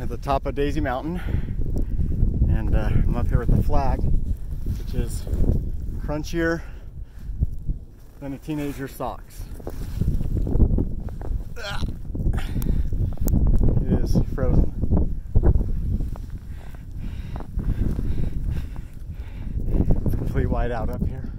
at the top of Daisy Mountain. And uh, I'm up here with the flag, which is crunchier than a teenager's socks. It is frozen. It's complete white out up here.